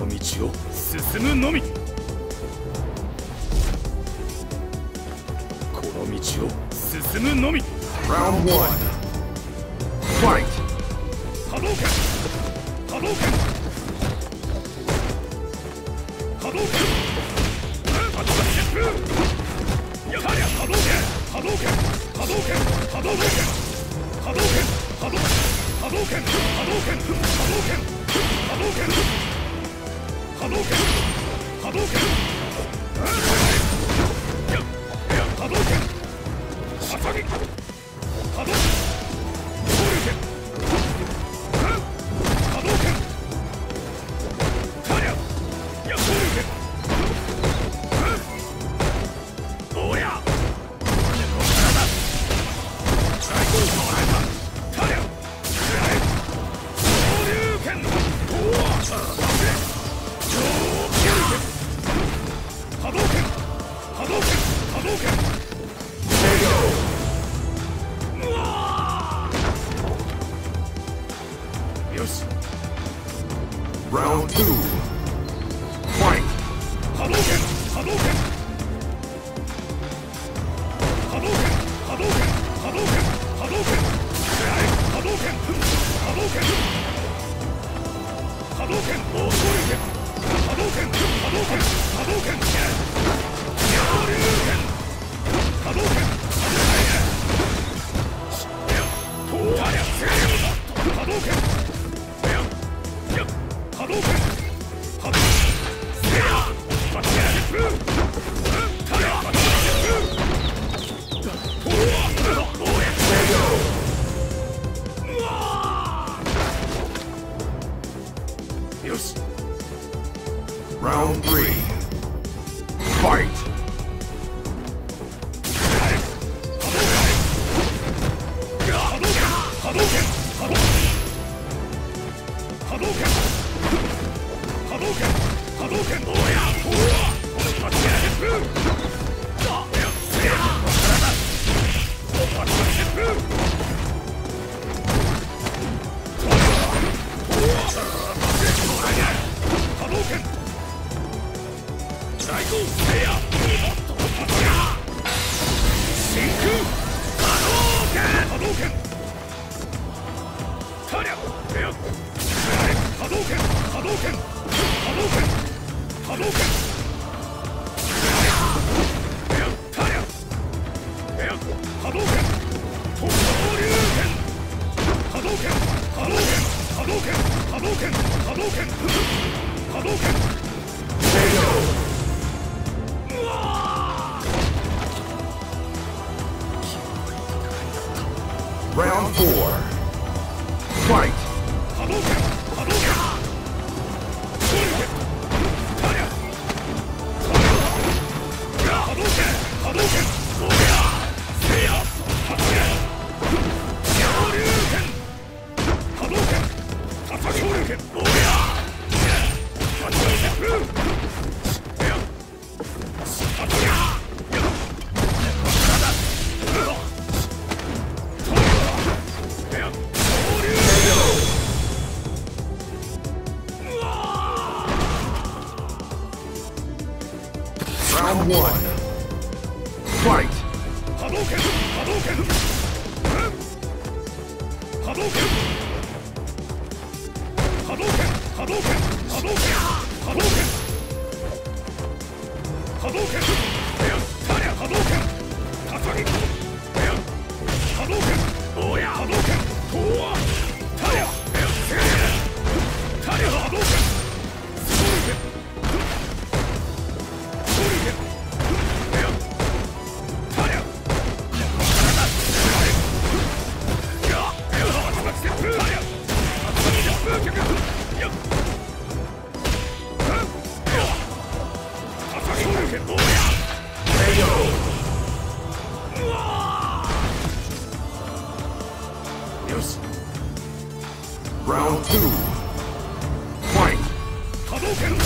の道を進むのみこの道を進むのみ Round 1 Fight 波動拳波動拳波動拳波動拳やはり波動拳波動拳波動拳波動拳波動拳波動拳波動拳波動拳波動拳波動拳波動拳波動拳波動拳波動拳 Okay. 最高せいや真空波動拳波動拳タリャペア波動拳波動拳波動拳波動拳波動拳突破竜拳波動拳波動拳波動拳波動拳波動拳波動拳 Round four. 動拳波動拳波動拳 broken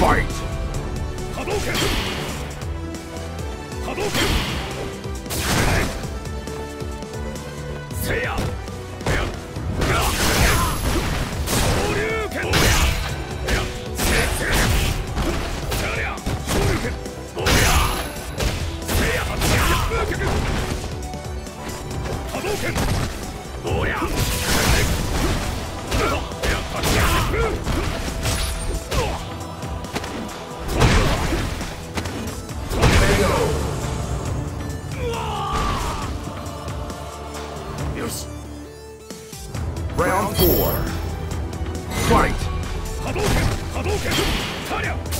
Fight! 波動拳波動拳せやおりゃ採量!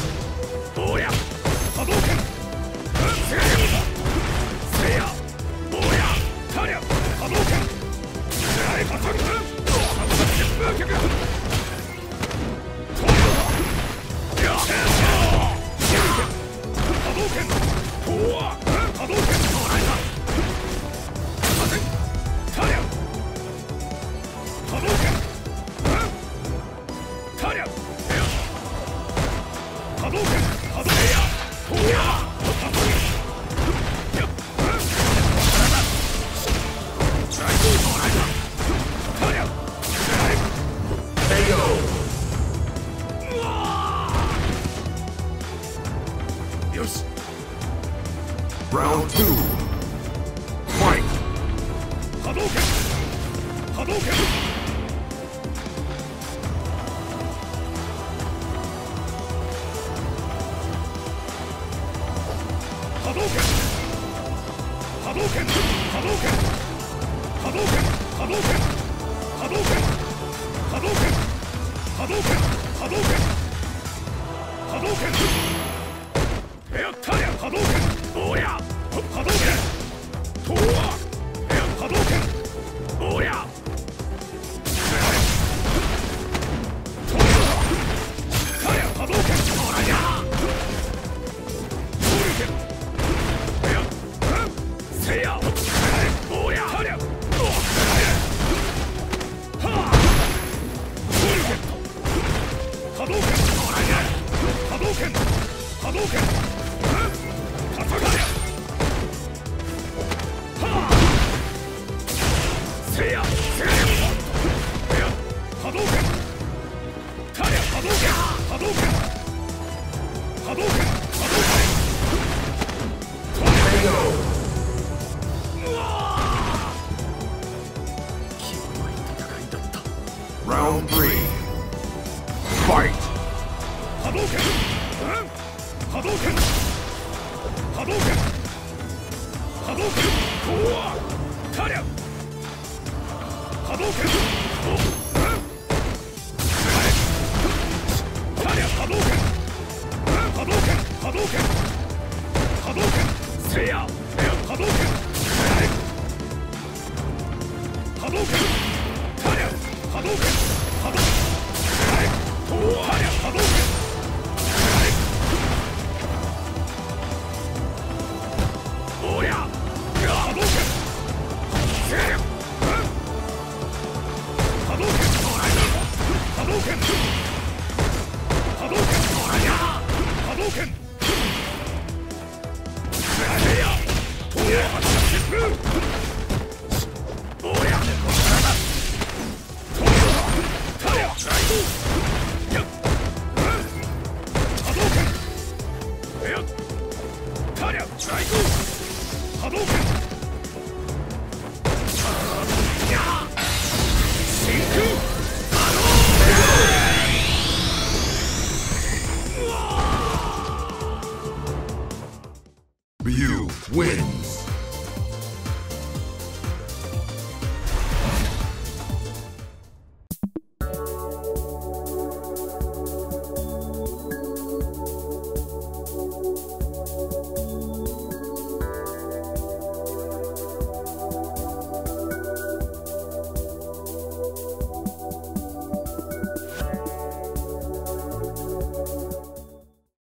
動圏波動圏波動圏波動圏波動圏波動圏波動圏波動圏波動圏やったりゃ動圏おや波動圏とはや波動圏おや Round three. Fight. Hadouken. Hadouken. Hadouken. Hadouken. Hadouken. Hadouken. 波動拳波動拳波動拳せや波動拳りゃ最高波動拳。